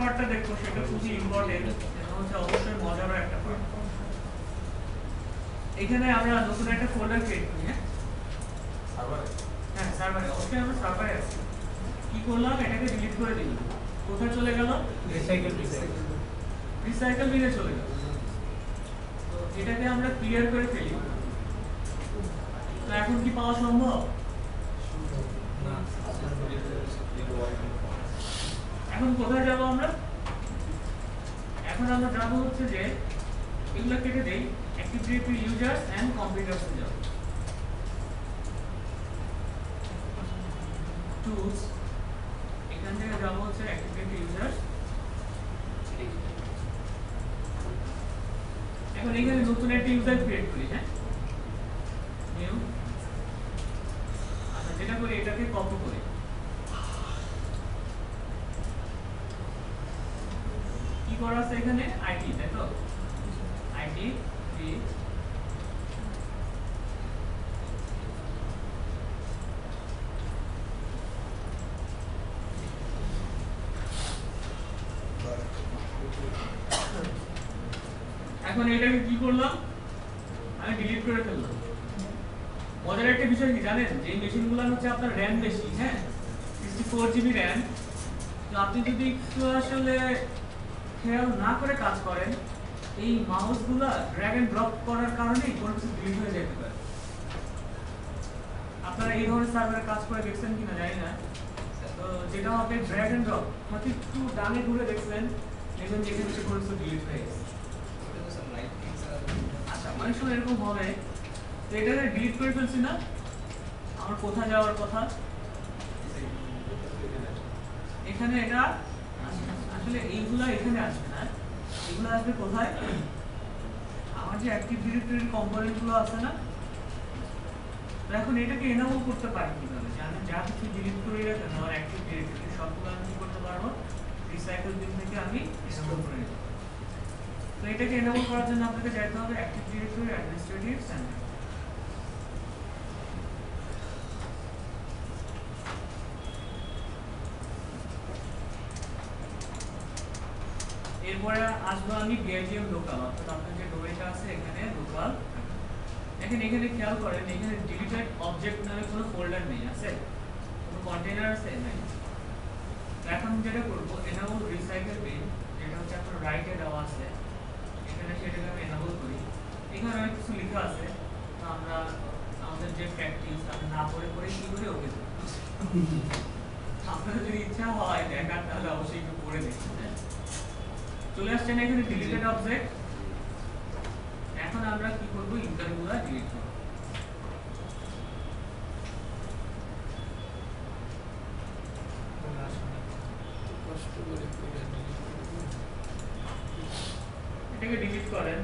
পার্টটা দেখব সেটা খুবই ইম্পর্টেন্ট হচ্ছে অবশ্যই মজারও একটা পার্ট এখানে আমরা নতুন একটা ফোল্ডার ক্রিয়েট করি হ্যাঁ? হ্যাঁ সার্ভারে অবশ্যই আমরা সার্ভারে আছি। কি করলাম? এটাকে ডিলিট করে দিলাম। কোথায় চলে গেল? রিসাইকেল রিসাইকেল বিনে চলে গেল। তো এটাকে আমরা ক্লিয়ার করে ফেলি। তো এখন কি পাওয়া সম্ভব? এখন কোথায় যাব আমরা? এখন আমরা যাব হচ্ছে যে এগুলো কেটে দেই অ্যাক্টিভিটি ইউজার্স এন্ড কম্পিউটারসে যাব। টুলস এখান থেকে যাব হচ্ছে অ্যাক্টিভিটি ইউজার্স এখন এখানে নতুন একটা ইউজার ক্রিয়েট করি হ্যাঁ? নিউ আচ্ছা যেটা করি এটাকে কপি করি। করা আছে এখানে? আইটি তাই তো? আইটি এখন এটাকে কি করলাম? আমি ডিলিট করে ফেললাম। মজার একটা বিষয় কি জানেন? যে মেশিনগুলো হচ্ছে আপনার র্যাম বেশি হ্যাঁ? সিক্সটি ফোর জিবি র্যাম তো আপনি যদি একটু আসলে খেয়াল না করে কাজ করেন, এই মাউসগুলো ড্র্যাগ এন্ড ড্রপ করার কারণেই কোনো কিছু ডিলিট হয়ে যেতে পারে। আপনারা এই ধরনের সার্ভারে কাজ করে দেখছেন কিনা জানি না। তো যেটা হবে ড্র্যাগ এন্ড ড্রপ হয়তো একটু ডানে ঘুরে দেখছেন, দেখবেন যে এখানে কোনো কিছু ডিলিট হয়ে গেছে। আচ্ছা অনেক সময় এরকম হবে তো এটাকে ডিলিট করে ফেলছি না, আমার কোথায় যাওয়ার কথা? এখানে এটা আসলে এইগুলা এখানে আসবে না। এগুলো আসবে কোথায়? আমার যে অ্যাক্টিভ ডিরেক্টরির কম্পোনেন্টগুলো আছে না এখন এটাকে এনাবল করতে পারি কীভাবে? আমি যা কিছু ডিলিট করি না কেন আমার অ্যাক্টিভ ডিরেক্টরি সবগুলো আমি করতে পারব? রিসাইকেল বিন থেকে আমি স্টোর করে পারব তো এটাকে এনাবল করার জন্য আপনাকে যাইতে হবে অ্যাক্টিভ ডিরেক্টরি অ্যাডমিনিস্ট্রেটিভ সেন্টার এরপরে আসব আমি বিআইটিএম লোকাল অর্থাৎ আপনার যে ডোমেইনটা আছে এখানে লোকাল এখন এখানে খেয়াল করেন, এখানে ডিলিটেড অবজেক্ট নামে কোনো ফোল্ডার নেই, আছে? কোনো কন্টেইনার আছে? নাই। এখন যেটা করব এনাবল রিসাইকেল বিন যেটা হচ্ছে আপনার রাইটে দেওয়া আছে, এখানে সেটাকে আমি এনাবল করি। এখানে অনেক কিছু লেখা আছে আমরা আমাদের যে প্র্যাকটিস আমরা না পড়ে পড়ে কি করে? ওকে। আপনাদের যদি ইচ্ছা হয়, দেখার, তাহলে অবশ্যই একটু দেখুন। হ্যাঁ? চলে আসছেন এখানে ডিলিটেড অবজেক্ট এখন আমরা কি করব? ইন্টারগুলো ডিলিট করব। এটাকে ডিলিট করেন।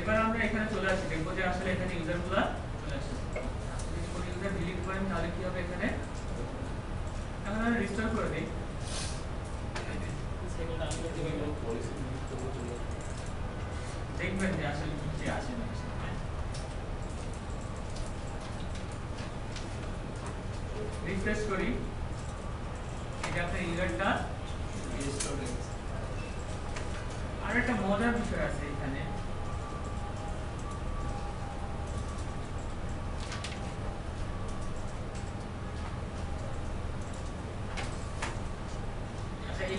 এবার আমরা এখানে চলে আসি। দেখব যে আসলে এখানে ইউজারগুলো চলে আসছে। আপনি যদি কোনো ইউজার ডিলিট করেন তাহলে কি হবে এখানে? এখন আমরা রিস্টোর করে দিই। দেখবেন যে আসলে কি কি আসে না? রিফ্রেশ করি। এটা আপনার ইউজারটা আর একটা মজার বিষয় আছে এখানে।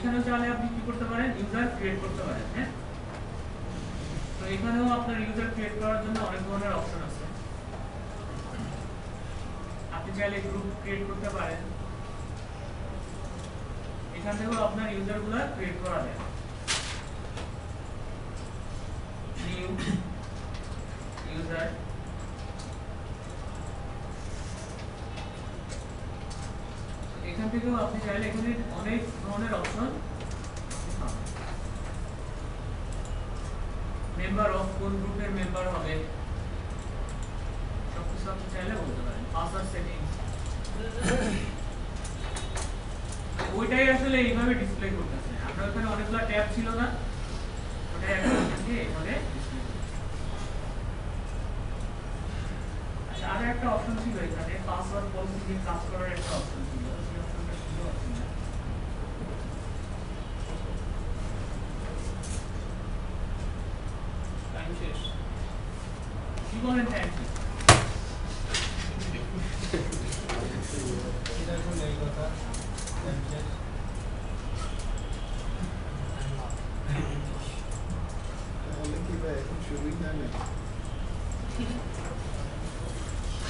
এখানেও চাইলে আপনি কি করতে পারেন? ইউজার ক্রিয়েট করতে পারেন হ্যাঁ? তো এখানেও আপনার ইউজার ক্রিয়েট করার জন্য অনেক ধরনের অপশন আছে। আপনি চাইলে গ্রুপ ক্রিয়েট করতে পারেন। এখান থেকেও আপনার ইউজারগুলো ক্রিয়েট করা যায়। নিউ ইউজার এখান থেকেও আপনি চাইলে এখানে ধরনের অপশন মেম্বার অফ কোন গ্রুপের মেম্বার হবে? সেটিংস আপনি চাইলে বলতে পারেন। পাসওয়ার্ড সেটিংস ওইটাই আসলে এইভাবে ডিসপ্লে করতেছে। আমরা ওখানে অনেকগুলো ট্যাব ছিল না। ওটাই এখন এইভাবে আচ্ছা আর একটা অপশন ছিল এখানে। পাসওয়ার্ড পলিসি কাজ করার একটা অপশন ছিল সেই অপশনটা ছিল না টাইম শেষ কি বলেন টাইম শেষ এটা কোন এই কথা তাহলে কি ভাই এখন শুরুই হয় না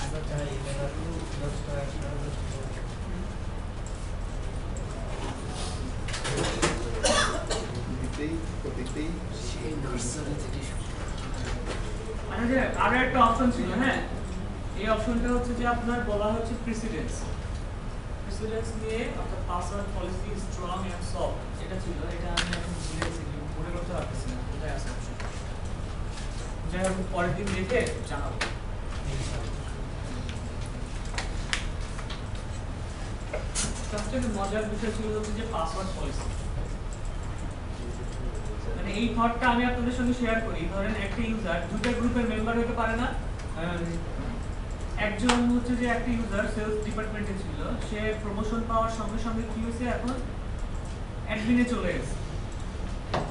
আমরা চাই এটা তো দশটা একটা দশটা দিতেই প্রতিতেই আচ্ছা যে আরও একটা অপশন ছিল হ্যাঁ? এই অপশনটা হচ্ছে যে আপনার বলা হচ্ছে প্রেসিডেন্স প্রেসিডেন্স নিয়ে অর্থাৎ পাসওয়ার্ড পলিসি স্ট্রং সফট এটা ছিল, এটা আমি এখন ভুলে গেছি মনে করতে পারতেছি না, কোথায় আছে অপশন যাই হোক, পরের দিন দেখে জানাব। মজার বিষয় ছিল হচ্ছে যে পাসওয়ার্ড পলিসি এই থটটা আমি আপনাদের সঙ্গে শেয়ার করি। ধরেন একটা ইউজার দুটো গ্রুপের মেম্বার হতে পারে না। একজন হচ্ছে যে একটা ইউজার সেলস ডিপার্টমেন্টে ছিল। সে প্রমোশন পাওয়ার সঙ্গে সঙ্গে কি হয়েছে এখন? অ্যাডমিনে চলে গেছে।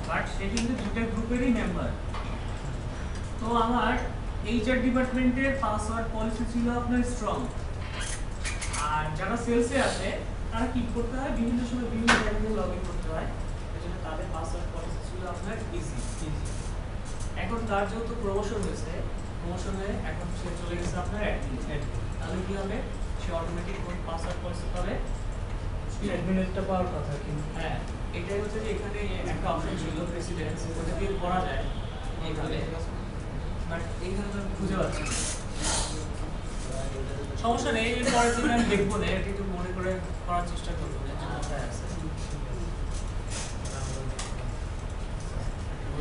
বাট সে কিন্তু দুটো গ্রুপেরই মেম্বার তো আমার এইচআর ডিপার্টমেন্টের পাসওয়ার্ড পলিসি ছিল আপনার স্ট্রং আর যারা সেলসে আছে, তারা কি করতে হয়? বিভিন্ন সময় বিভিন্ন জায়গায় লগ ইন করতে হয়। এজন্য তাদের পাসওয়ার্ড পলিসি ছিল আপনার ইজি এখন তার যেহেতু প্রমোশন হয়েছে প্রমোশন হয়ে এখন সে চলে গেছে আপনার অ্যাডমিন তাহলে কি হবে? সে অটোমেটিক কোন পাসওয়ার্ড পলিসি পাবে? অ্যাডমিনেটটা পাওয়ার কথা কিন্তু। হ্যাঁ এটাই হচ্ছে যে এখানে একটা অপশন ছিল প্রেসিডেন্স ওটা দিয়ে করা যায় এইভাবে। বাট এইখানে তো খুঁজে পাচ্ছি সমস্যা নেই এর পরের দিন আমি দেখব না এটা একটু মনে করে করার চেষ্টা করব না আছে।